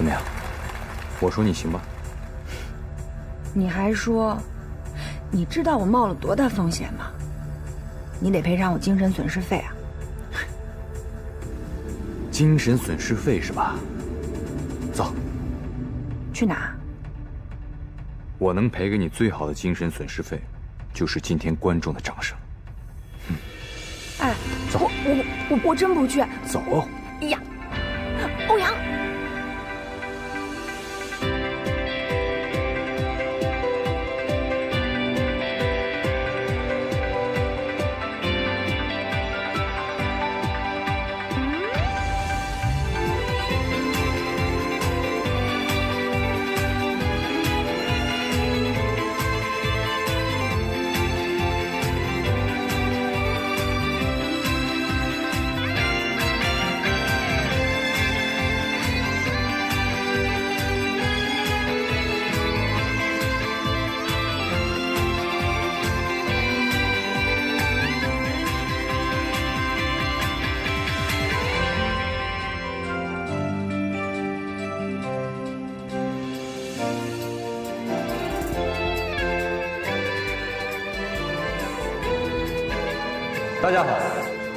怎么样？我说你行吧？你还说，你知道我冒了多大风险吗？你得赔偿我精神损失费啊！精神损失费是吧？走，去哪？我能赔给你最好的精神损失费，就是今天观众的掌声。哎，走，我我我我真不去。走。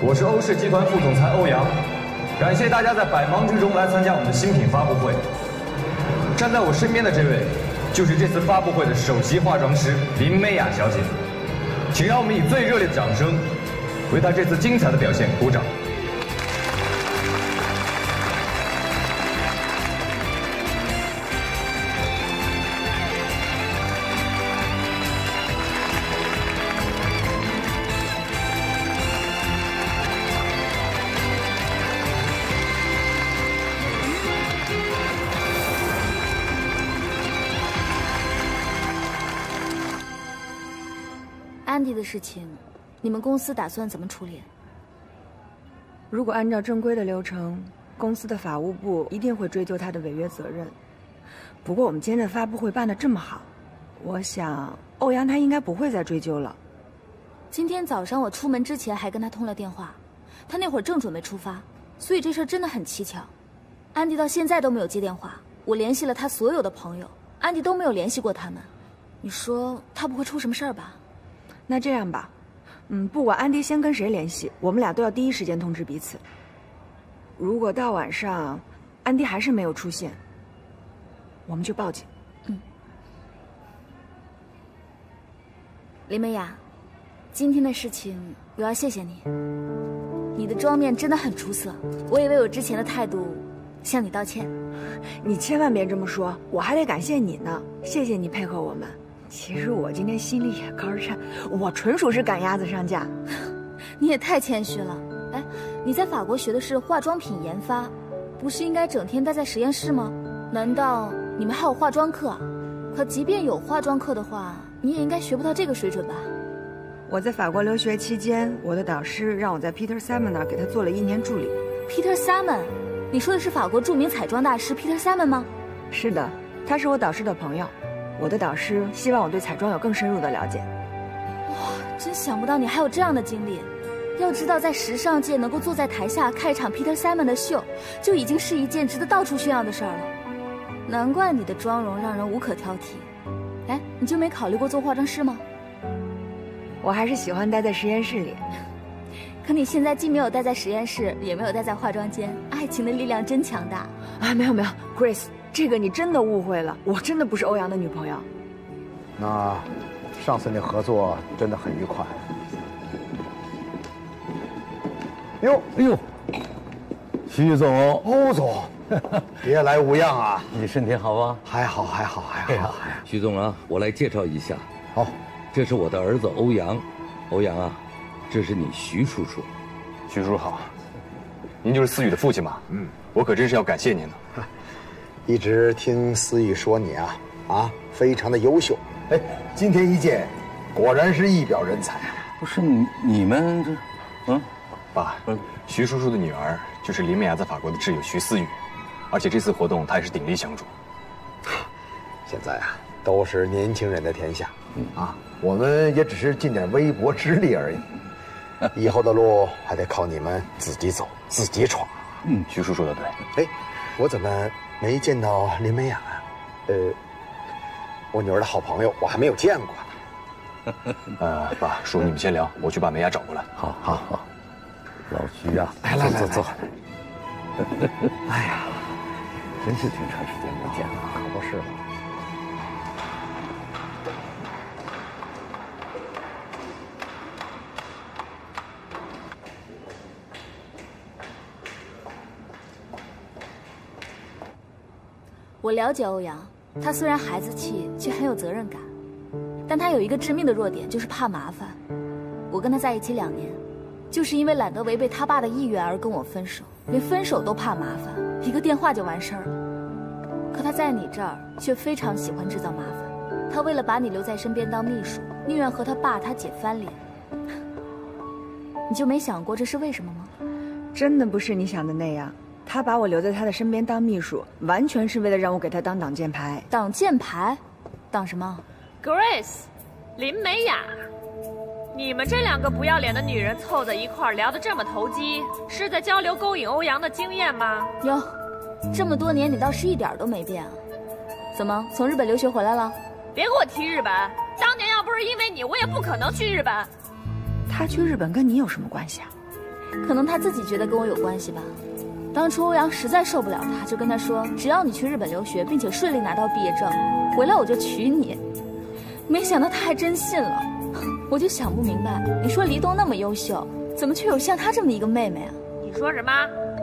我是欧氏集团副总裁欧阳，感谢大家在百忙之中来参加我们的新品发布会。站在我身边的这位，就是这次发布会的首席化妆师林美雅小姐，请让我们以最热烈的掌声，为她这次精彩的表现鼓掌。的事情，你们公司打算怎么处理？如果按照正规的流程，公司的法务部一定会追究他的违约责任。不过我们今天的发布会办得这么好，我想欧阳他应该不会再追究了。今天早上我出门之前还跟他通了电话，他那会儿正准备出发，所以这事儿真的很蹊跷。安迪到现在都没有接电话，我联系了他所有的朋友，安迪都没有联系过他们。你说他不会出什么事儿吧？那这样吧，嗯，不管安迪先跟谁联系，我们俩都要第一时间通知彼此。如果到晚上，安迪还是没有出现，我们就报警。嗯。林美雅，今天的事情我要谢谢你，你的妆面真的很出色，我也为我之前的态度向你道歉。你千万别这么说，我还得感谢你呢，谢谢你配合我们。其实我今天心里也肝颤，我纯属是赶鸭子上架。你也太谦虚了。哎，你在法国学的是化妆品研发，不是应该整天待在实验室吗？难道你们还有化妆课？可即便有化妆课的话，你也应该学不到这个水准吧？我在法国留学期间，我的导师让我在 Peter Simon 那儿给他做了一年助理。Peter Simon，你说的是法国著名彩妆大师 Peter Simon 吗？是的，他是我导师的朋友。我的导师希望我对彩妆有更深入的了解。哇，真想不到你还有这样的经历。要知道，在时尚界能够坐在台下看一场 Peter Simon 的秀，就已经是一件值得到处炫耀的事儿了。难怪你的妆容让人无可挑剔。哎，你就没考虑过做化妆师吗？我还是喜欢待在实验室里。可你现在既没有待在实验室，也没有待在化妆间，爱情的力量真强大。啊，没有没有，Grace。这个你真的误会了，我真的不是欧阳的女朋友。那上次那合作真的很愉快。哟，哎呦，徐总，欧总，别来无恙啊！你身体好吗？还好，还好，还好。徐总啊，我来介绍一下。好，这是我的儿子欧阳。欧阳啊，这是你徐叔叔。徐叔叔好，您就是思雨的父亲吧？嗯，我可真是要感谢您了。一直听思雨说你啊，啊，非常的优秀。哎，今天一见，果然是一表人才。不是你你们这，嗯，爸，徐叔叔的女儿就是林美雅在法国的挚友徐思雨，而且这次活动她也是鼎力相助。现在啊，都是年轻人的天下，啊，我们也只是尽点微薄之力而已。以后的路还得靠你们自己走，自己闯。嗯，徐叔说的对。哎。我怎么没见到林美雅啊？呃，我女儿的好朋友，我还没有见过呢。呃，爸，叔，你们先聊，我去把美雅找过来。好，好，好。老徐啊，来来来坐坐。哎呀，真是挺长时间没见了，可不是嘛。我了解欧阳，他虽然孩子气，却很有责任感，但他有一个致命的弱点，就是怕麻烦。我跟他在一起两年，就是因为懒得违背他爸的意愿而跟我分手，连分手都怕麻烦，一个电话就完事儿了。可他在你这儿却非常喜欢制造麻烦，他为了把你留在身边当秘书，宁愿和他爸他姐翻脸。你就没想过这是为什么吗？真的不是你想的那样。他把我留在他的身边当秘书，完全是为了让我给他当挡箭牌。挡箭牌？挡什么？Grace，林美雅，你们这两个不要脸的女人凑在一块儿聊得这么投机，是在交流勾引欧阳的经验吗？哟，这么多年你倒是一点都没变啊！怎么从日本留学回来了？别给我提日本，当年要不是因为你，我也不可能去日本。他去日本跟你有什么关系啊？可能他自己觉得跟我有关系吧。当初欧阳实在受不了他，就跟他说：“只要你去日本留学，并且顺利拿到毕业证，回来我就娶你。”没想到他还真信了，我就想不明白，你说黎东那么优秀，怎么却有像他这么一个妹妹啊？你说什么？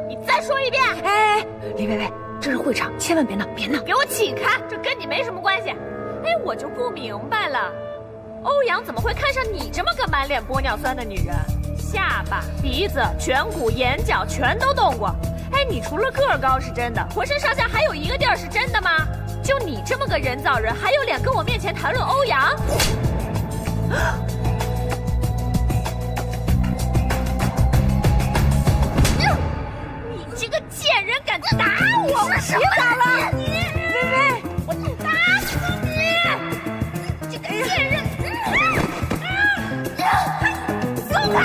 你再说一遍！哎，李薇薇，这是会场，千万别闹，别闹！给我起开，这跟你没什么关系。哎，我就不明白了，欧阳怎么会看上你这么个满脸玻尿酸的女人？下巴、鼻子、颧骨、眼角全都动过。哎，你除了个儿高是真的，浑身上下还有一个地儿是真的吗？就你这么个人造人，还有脸跟我面前谈论欧阳？你这个贱人，敢打我！别打了，薇薇，我打死你！你这个贱人，松开！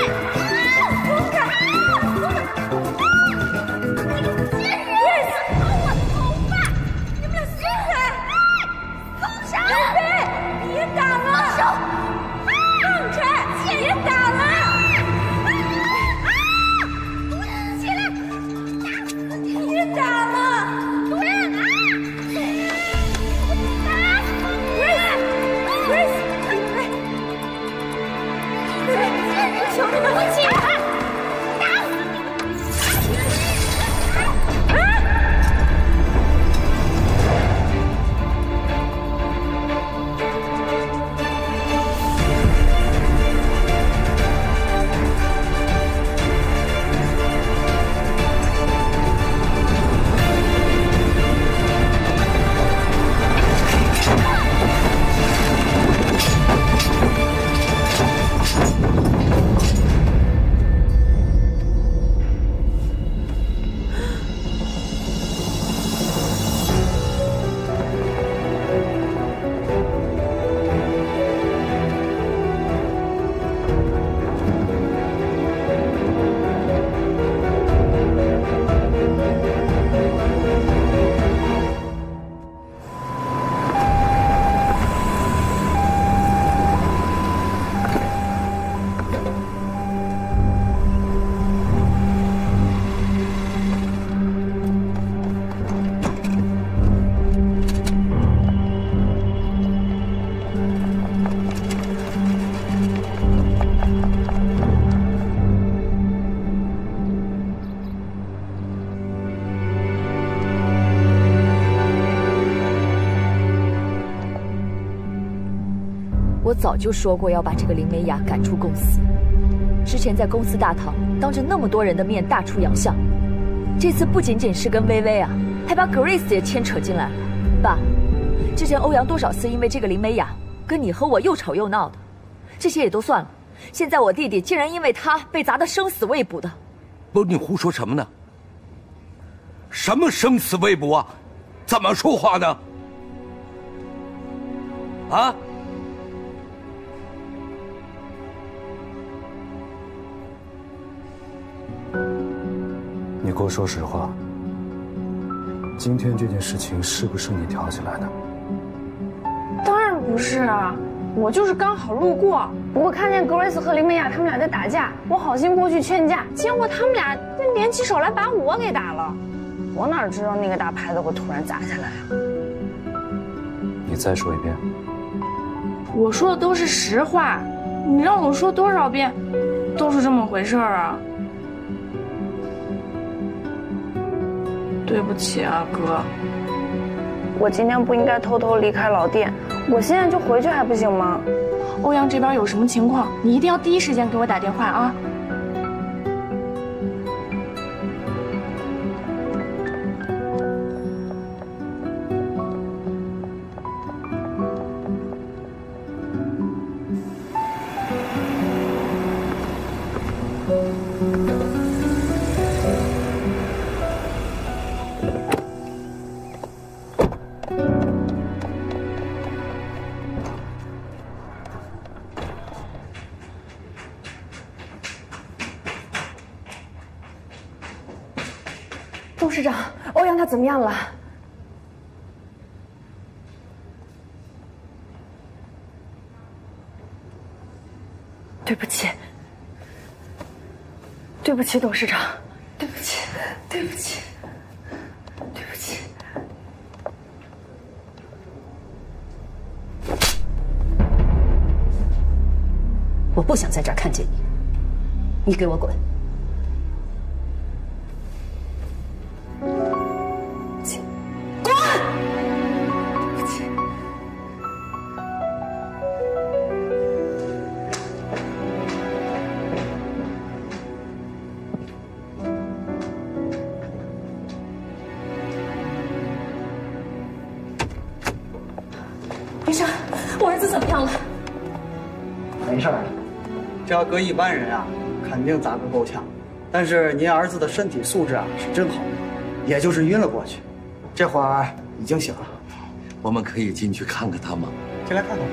早就说过要把这个林美雅赶出公司。之前在公司大堂当着那么多人的面大出洋相，这次不仅仅是跟薇薇啊，还把 Grace 也牵扯进来了。爸，之前欧阳多少次因为这个林美雅跟你和我又吵又闹的，这些也都算了。现在我弟弟竟然因为他被砸得生死未卜的。不，你胡说什么呢？什么生死未卜啊？怎么说话呢？啊？给我说实话，今天这件事情是不是你挑起来的？当然不是啊，我就是刚好路过，不过看见格瑞斯和林美雅他们俩在打架，我好心过去劝架，结果他们俩就联起手来把我给打了。我哪知道那个大牌子会突然砸下来啊！你再说一遍。我说的都是实话，你让我说多少遍，都是这么回事儿啊。对不起啊，哥。我今天不应该偷偷离开老店，我现在就回去还不行吗？欧阳这边有什么情况，你一定要第一时间给我打电话啊。董事长，欧阳他怎么样了？对不起，对不起，董事长，对不起，对不起，对不起。我不想在这儿看见你，你给我滚！医生，我儿子怎么样了？没事儿，这要搁一般人啊，肯定砸个够呛。但是您儿子的身体素质啊是真好，也就是晕了过去，这会儿已经醒了。我们可以进去看看他吗？进来看看。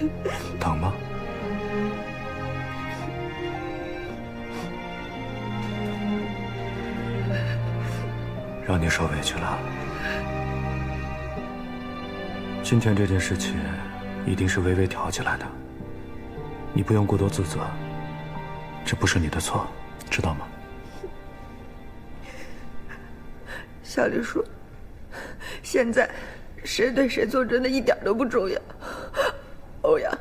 疼吗？让你受委屈了。今天这件事情一定是微微挑起来的，你不用过多自责，这不是你的错，知道吗？小李说：“现在谁对谁错真的一点都不重要。”欧阳，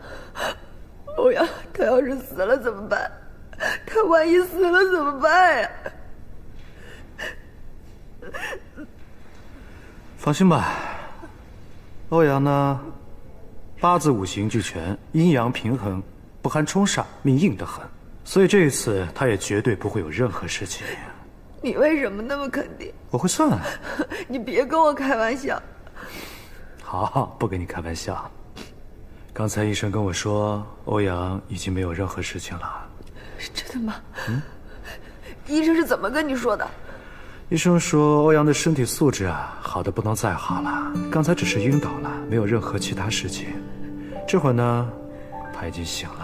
欧阳，他要是死了怎么办？他万一死了怎么办呀？放心吧，欧阳呢，八字五行俱全，阴阳平衡，不含冲煞，命硬得很，所以这一次他也绝对不会有任何事情。你为什么那么肯定？我会算。你别跟我开玩笑。好，不跟你开玩笑。刚才医生跟我说，欧阳已经没有任何事情了。是真的吗？嗯。医生是怎么跟你说的？医生说欧阳的身体素质啊，好的不能再好了。刚才只是晕倒了，没有任何其他事情。这会儿呢，他已经醒了。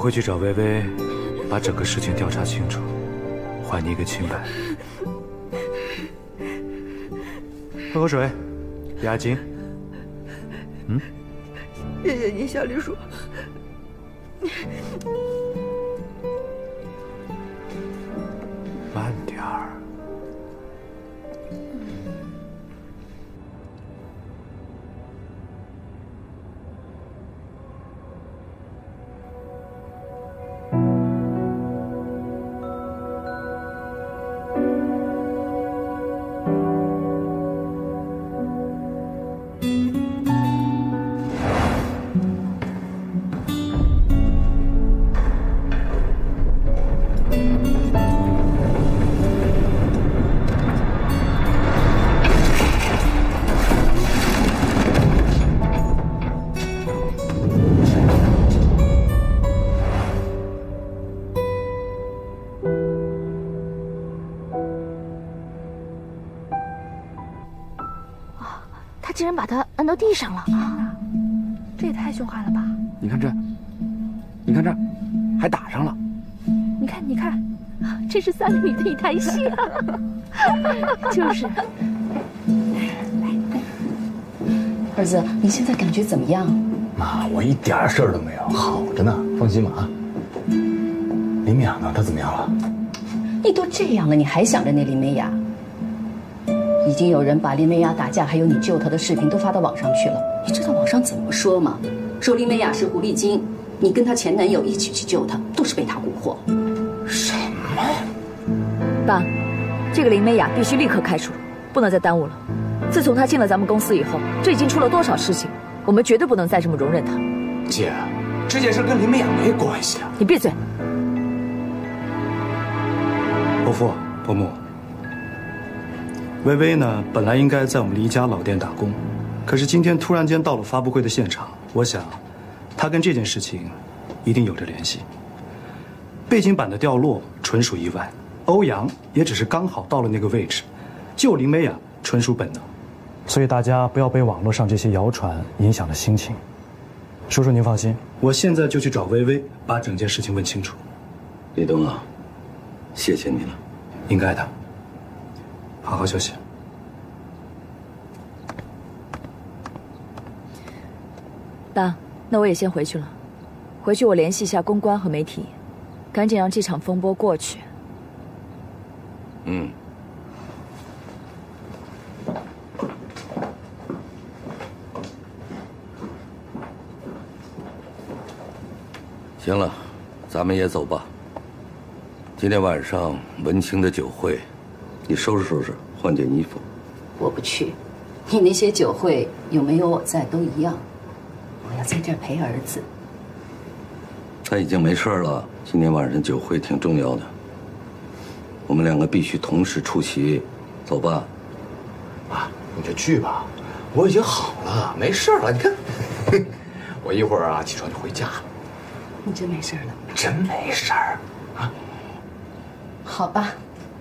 我会去找薇薇，把整个事情调查清楚，还你一个清白。喝口水，压惊。嗯，谢谢你，小李叔。地上了啊，这也太凶悍了吧！你看这，你看这，还打上了。你看，你看，这是三米的一台戏啊！就是。儿子，你现在感觉怎么样？妈，我一点事儿都没有，好着呢，放心吧啊。林美雅呢？她怎么样了？你都这样了，你还想着那林美雅？已经有人把林美雅打架，还有你救她的视频都发到网上去了。你知道网上怎么说吗？说林美雅是狐狸精，你跟她前男友一起去救她，都是被她蛊惑。什么？爸，这个林美雅必须立刻开除，不能再耽误了。自从她进了咱们公司以后，这已经出了多少事情，我们绝对不能再这么容忍她。姐，这件事跟林美雅没关系啊！你闭嘴！伯父、伯母，微微呢，本来应该在我们离家老店打工，可是今天突然间到了发布会的现场，我想，她跟这件事情一定有着联系。背景板的掉落纯属意外，欧阳也只是刚好到了那个位置，救林美雅纯属本能，所以大家不要被网络上这些谣传影响了心情。叔叔您放心，我现在就去找微微，把整件事情问清楚。李东啊，谢谢你了，应该的。好好休息。爸，那我也先回去了。回去我联系一下公关和媒体，赶紧让这场风波过去。嗯。行了，咱们也走吧。今天晚上文清的酒会，你收拾收拾，换件衣服。我不去，你那些酒会有没有我在都一样。我要在这儿陪儿子。他已经没事了。今天晚上酒会挺重要的，我们两个必须同时出席。走吧。啊，你就去吧，我已经好了，没事了。你看，我一会儿啊起床就回家了。你真没事了？真没事儿，啊。好吧，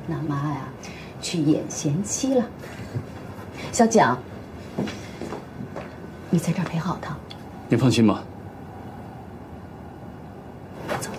那妈呀，去演贤妻了。小蒋，你在这儿陪好他。你放心吧。走了。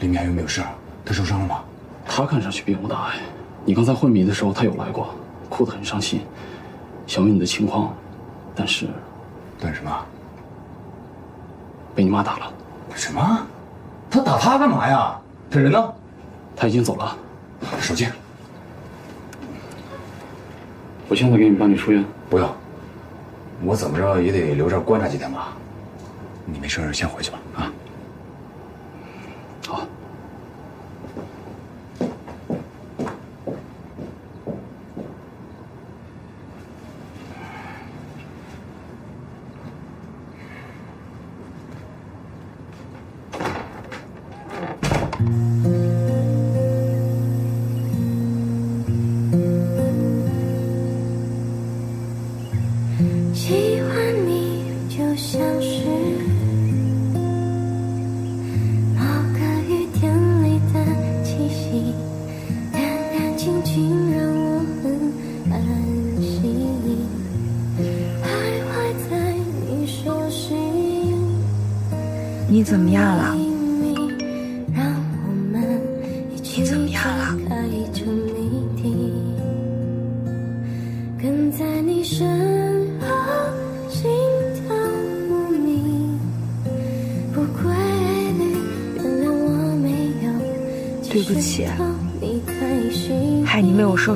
林明还有没有事？他受伤了吗？他看上去并无大碍。你刚才昏迷的时候，他有来过，哭得很伤心，想问你的情况，但是，但什么？被你妈打了。什么？他打他干嘛呀？她人呢？他已经走了。手机。我现在给你办理出院。不用，我怎么着也得留这儿观察几天吧。你没事先回去吧，啊。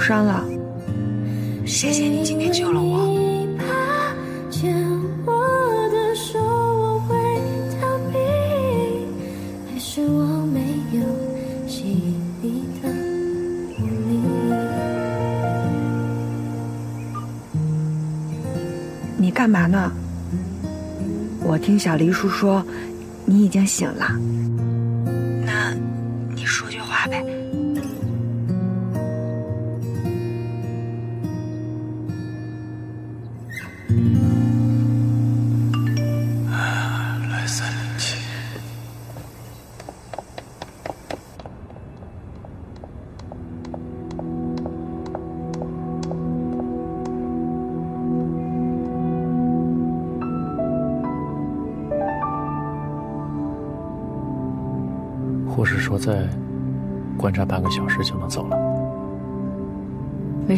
伤了。谢谢你今天救了我。牵我的手，我会逃避，还是我没有吸引你的魔力？你干嘛呢？我听小黎叔说，你已经醒了。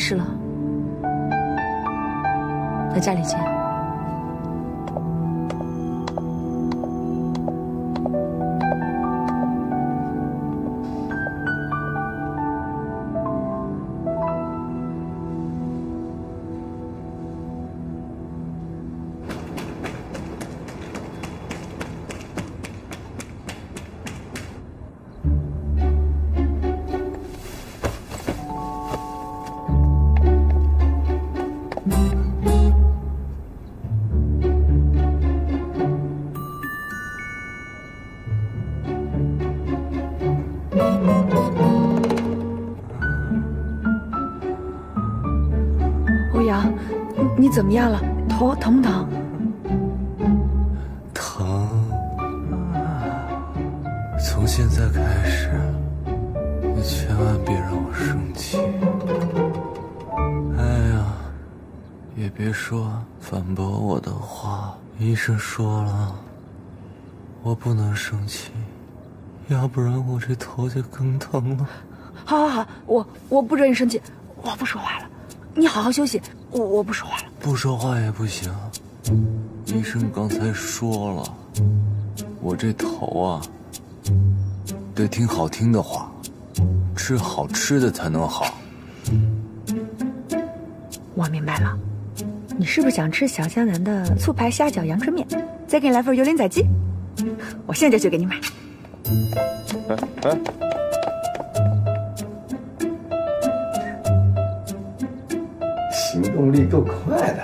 没事了，在家里见。怎么样了？头疼不疼？疼。从现在开始，你千万别让我生气。哎呀，也别说反驳我的话。医生说了，我不能生气，要不然我这头就更疼了。好好好，我我不惹你生气，我不说话了。你好好休息，我我不说话了。不说话也不行。医生刚才说了，我这头啊，得听好听的话，吃好吃的才能好。我明白了，你是不是想吃小江南的醋排虾饺阳春面？再给你来份油淋仔鸡，我现在就去给你买。哎哎，够快的。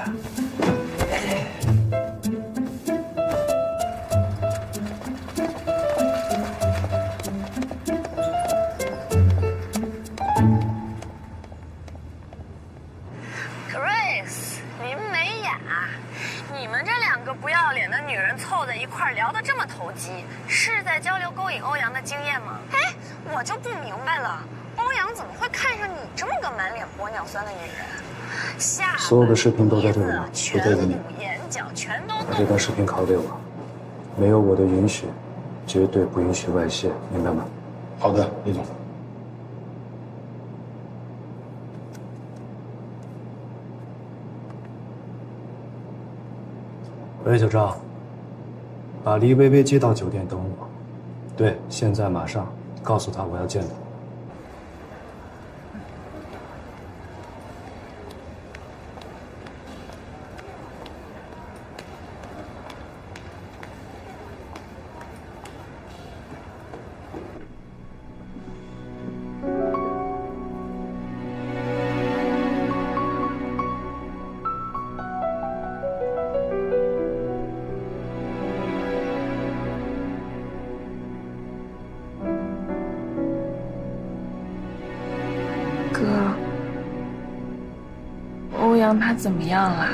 视频都在这里，都颧带给你骨、。眼角全都把这段视频拷给我，没有我的允许，绝对不允许外泄，明白吗？好的，李总。喂，小赵，把黎薇薇接到酒店等我。对，现在马上告诉她我要见她。让他怎么样了？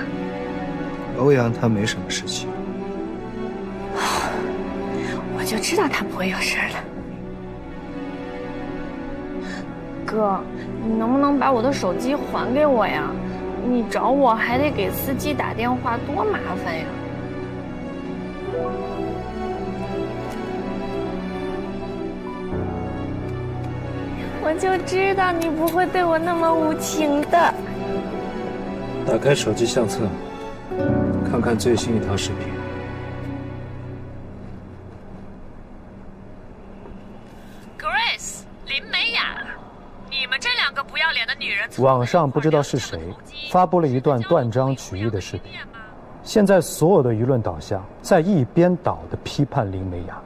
欧阳他没什么事情。我就知道他不会有事的哥你能不能把我的手机还给我呀？你找我还得给司机打电话多麻烦呀。我就知道你不会对我那么无情的。打开手机相册，看看最新一条视频。Grace，林美雅，你们这两个不要脸的女人，网上不知道是谁发布了一段断章取义的视频，现在所有的舆论导向在一边倒的批判林美雅，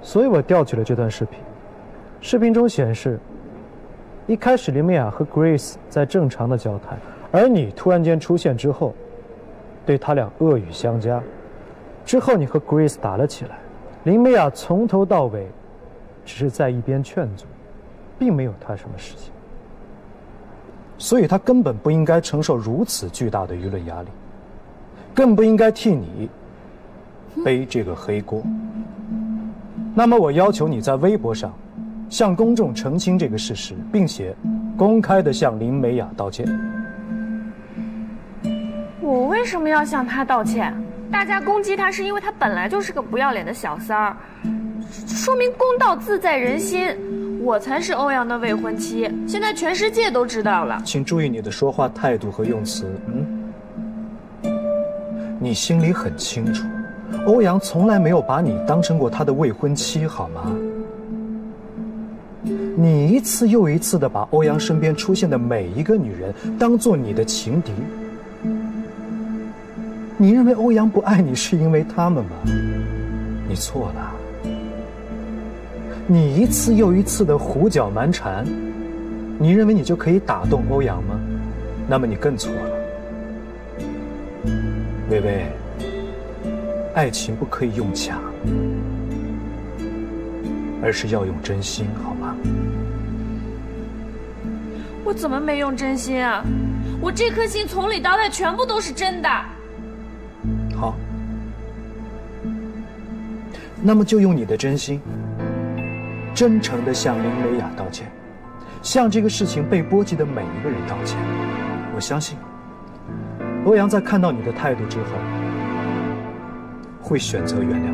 所以我调取了这段视频。视频中显示，一开始林美雅和 Grace 在正常的交谈，而你突然间出现之后，对他俩恶语相加，之后你和 Grace 打了起来，林美雅从头到尾只是在一边劝阻。并没有他什么事情，所以他根本不应该承受如此巨大的舆论压力，更不应该替你背这个黑锅。那么，我要求你在微博上向公众澄清这个事实，并且公开的向林美雅道歉。我为什么要向他道歉？大家攻击他是因为他本来就是个不要脸的小三儿，说明公道自在人心。我才是欧阳的未婚妻，现在全世界都知道了。请注意你的说话态度和用词。嗯，你心里很清楚，欧阳从来没有把你当成过他的未婚妻，好吗？你一次又一次的把欧阳身边出现的每一个女人当做你的情敌。你认为欧阳不爱你是因为他们吗？你错了。你一次又一次的胡搅蛮缠，你认为你就可以打动欧阳吗？那么你更错了，微微。爱情不可以用假，而是要用真心，好吗？我怎么没用真心啊？我这颗心从里到外全部都是真的。好，那么就用你的真心。真诚地向林美雅道歉，向这个事情被波及的每一个人道歉。我相信，欧阳在看到你的态度之后，会选择原谅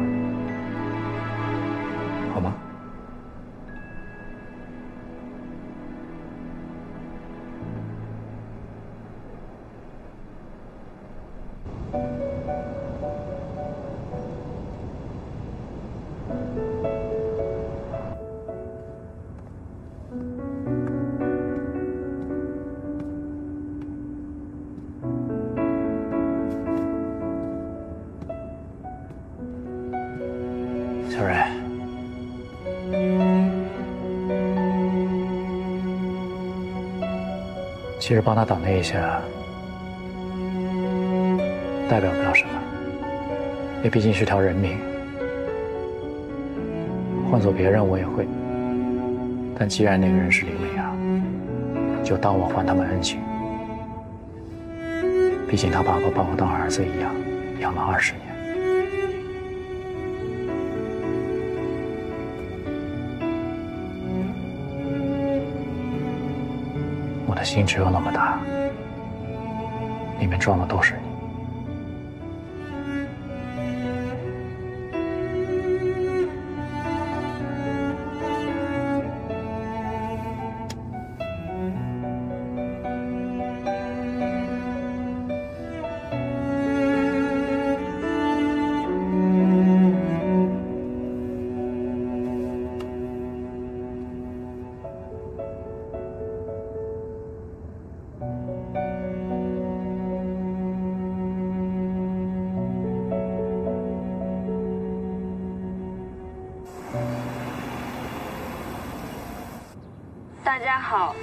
其实帮他挡那一下，代表不了什么，也毕竟是条人命。换做别人我也会，但既然那个人是林美雅，就当我还他们恩情。毕竟他爸爸把我当儿子一样养了二十年。的心只有那么大，里面装的都是你。好，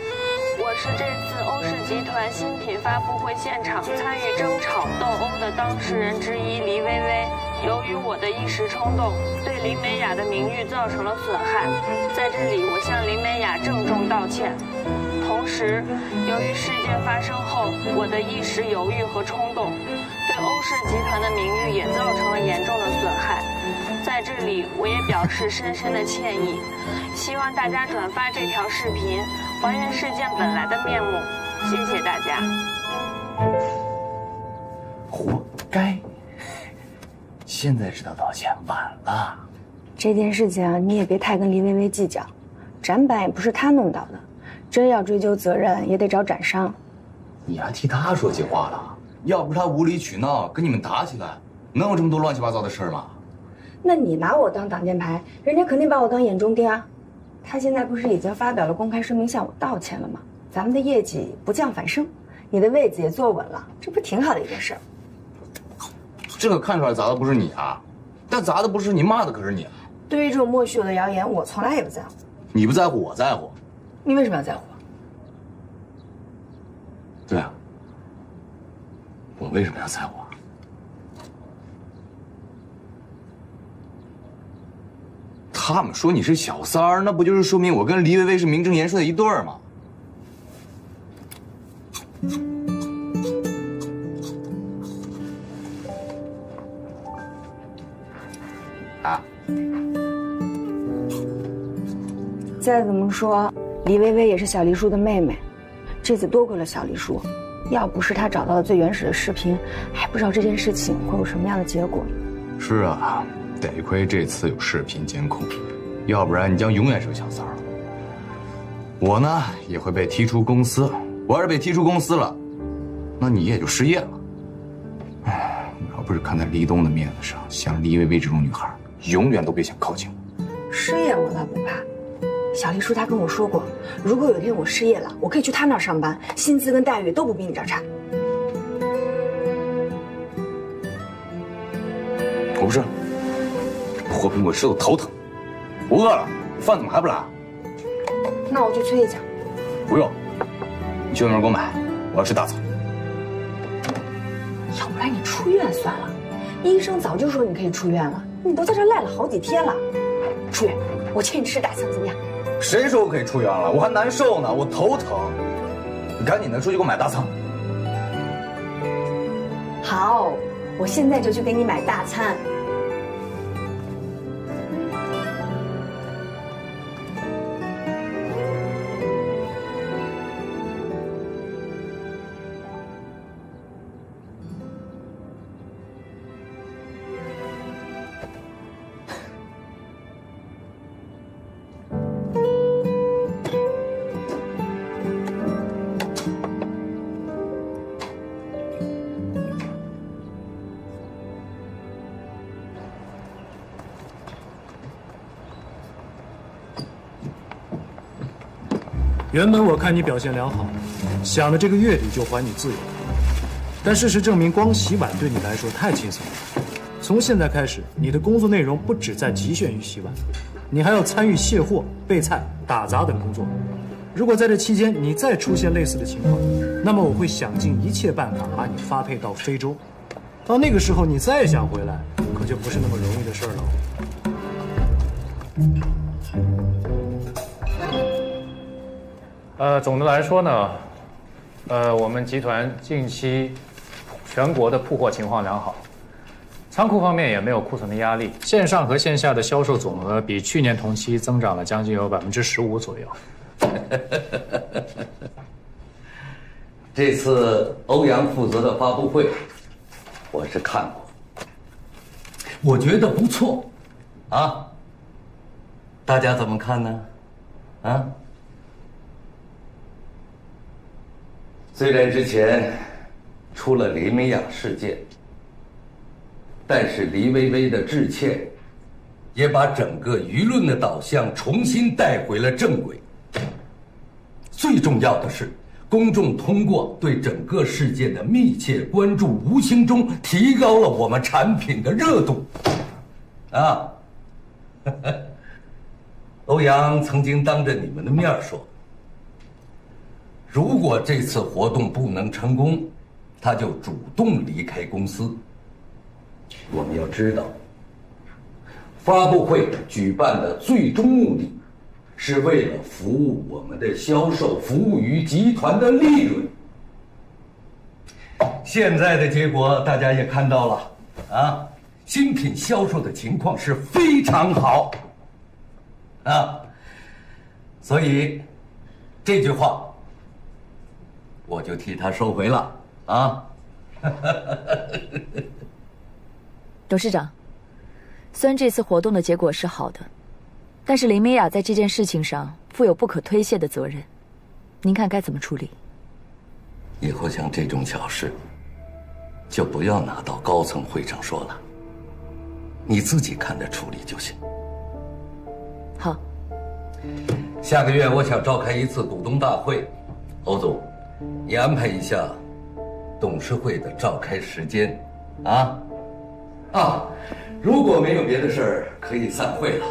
我是这次欧氏集团新品发布会现场参与争吵斗殴的当事人之一黎薇薇。由于我的一时冲动，对林美雅的名誉造成了损害，在这里我向林美雅郑重道歉。同时，由于事件发生后我的一时犹豫和冲动，对欧氏集团的名誉也造成了严重的损害。在这里，我也表示深深的歉意，希望大家转发这条视频，还原事件本来的面目。谢谢大家。活该！现在知道道歉晚了。这件事情啊，你也别太跟林薇薇计较，展板也不是她弄到的，真要追究责任也得找展商。你还替他说起话了？要不是他无理取闹跟你们打起来，能有这么多乱七八糟的事吗？那你拿我当挡箭牌，人家肯定把我当眼中钉啊。他现在不是已经发表了公开声明向我道歉了吗？咱们的业绩不降反升，你的位子也坐稳了，这不挺好的一件事儿？这个看出来砸的不是你啊，但砸的不是你，骂的可是你啊。对于这种莫须有的谣言，我从来也不在乎。你不在乎，我在乎。你为什么要在乎？对啊，我为什么要在乎他们说你是小三儿，那不就是说明我跟黎薇薇是名正言顺的一对儿吗？啊，再怎么说，黎薇薇也是小黎叔的妹妹，这次多亏了小黎叔，要不是他找到了最原始的视频，还不知道这件事情会有什么样的结果。是啊，得亏这次有视频监控，要不然你将永远是个小三。我呢也会被踢出公司，我要是被踢出公司了，那你也就失业了。唉，要不是看在黎东的面子上，像黎薇薇这种女孩，永远都别想靠近我。失业我倒不怕，小黎叔他跟我说过，如果有一天我失业了，我可以去他那儿上班，薪资跟待遇都不比你这儿差。我不是，破苹果吃的我头疼，我饿了，饭怎么还不来？那我去催一下。不用，你去外面给我买，我要吃大餐。要不然你出院算了，医生早就说你可以出院了，你都在这赖了好几天了。出院，我请你吃大餐怎么样？谁说我可以出院了？我还难受呢，我头疼。你赶紧的出去给我买大餐。好，我现在就去给你买大餐。原本我看你表现良好，想着这个月底就还你自由，但事实证明，光洗碗对你来说太轻松了。从现在开始，你的工作内容不只在局限于洗碗，你还要参与卸货、备菜、打杂等工作。如果在这期间你再出现类似的情况，那么我会想尽一切办法把你发配到非洲。到那个时候，你再想回来，可就不是那么容易的事儿了。呃，总的来说呢，呃，我们集团近期全国的铺货情况良好，仓库方面也没有库存的压力，线上和线下的销售总额比去年同期增长了将近有百分之十五左右。这次欧阳负责的发布会，我是看过，我觉得不错，啊，大家怎么看呢？啊？虽然之前出了林美雅事件，但是黎薇薇的致歉，也把整个舆论的导向重新带回了正轨。最重要的是，公众通过对整个事件的密切关注，无形中提高了我们产品的热度。啊，欧阳曾经当着你们的面说。如果这次活动不能成功，他就主动离开公司。我们要知道，发布会举办的最终目的，是为了服务我们的销售，服务于集团的利润。现在的结果大家也看到了，啊，新品销售的情况是非常好，啊，所以这句话。我就替他收回了啊！董事长，虽然这次活动的结果是好的，但是林美雅在这件事情上负有不可推卸的责任。您看该怎么处理？以后像这种小事，就不要拿到高层会上说了，你自己看着处理就行。好。下个月我想召开一次股东大会，欧总，你安排一下董事会的召开时间，啊，啊，如果没有别的事儿，可以散会了。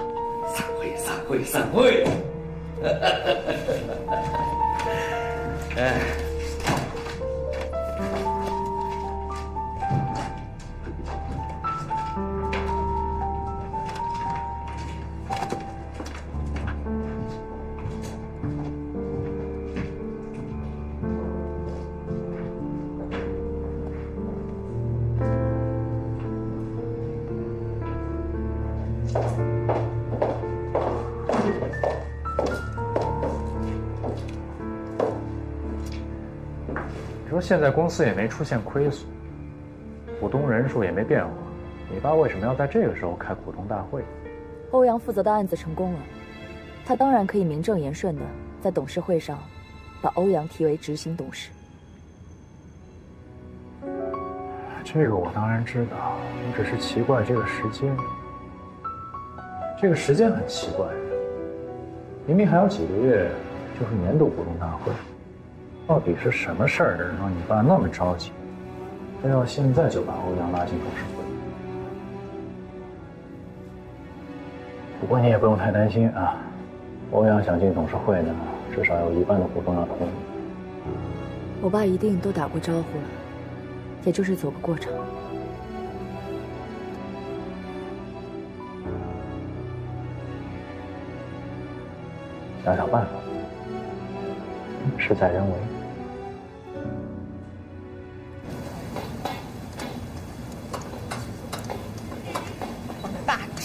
散会，散会，散会。哎。现在公司也没出现亏损，股东人数也没变化，你爸为什么要在这个时候开股东大会？欧阳负责的案子成功了，他当然可以名正言顺的在董事会上把欧阳提为执行董事。这个我当然知道，我只是奇怪这个时间。这个时间很奇怪，明明还有几个月就是年度股东大会。到底是什么事儿让你爸那么着急，非要现在就把欧阳拉进董事会？不过你也不用太担心啊，欧阳想进董事会呢，至少有一半的股东要同意。我爸一定都打过招呼了，也就是走个过场。想想办法，事在人为。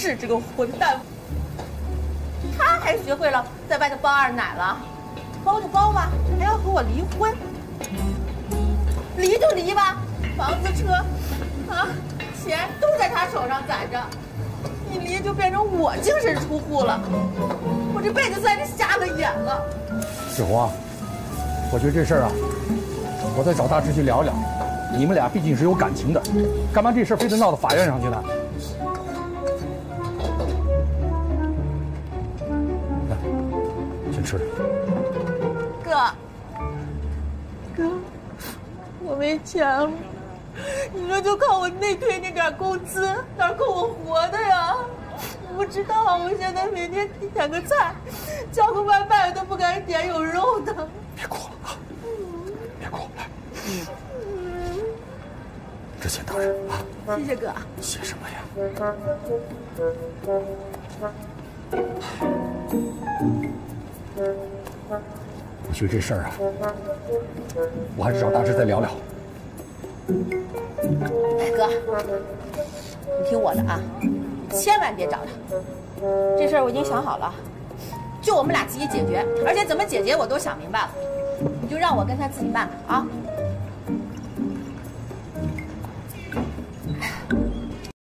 是这个混蛋，他还学会了在外头包二奶了，包就包吧，还要和我离婚，离就离吧，房子车，啊，钱都在他手上攒着，一离就变成我净身出户了，我这辈子算是瞎了眼了。志红啊，我觉得这事儿啊，我再找大师去聊聊，你们俩毕竟是有感情的，干嘛这事非得闹到法院上去呢？哥，哥，我没钱了，你说就靠我内推那点工资，哪够我活的呀？不知道，我现在每天点个菜，叫个外卖都不敢点有肉的。别哭了啊！别哭，来，这钱当人啊！谢谢哥。谢什么呀？我觉得这事儿啊，我还是找大志再聊聊。哎哥，你听我的啊，千万别找他。这事儿我已经想好了，就我们俩自己解决，而且怎么解决我都想明白了。你就让我跟他自己办吧啊。